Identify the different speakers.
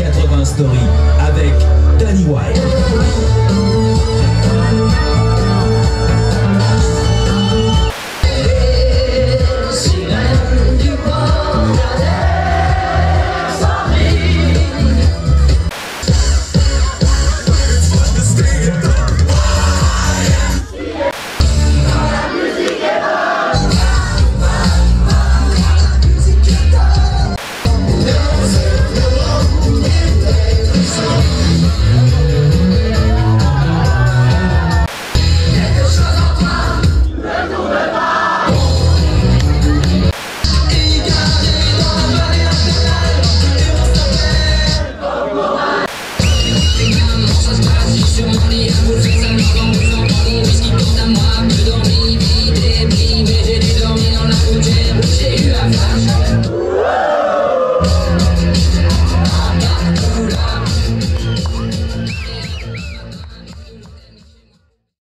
Speaker 1: 80 Stories avec
Speaker 2: I'm not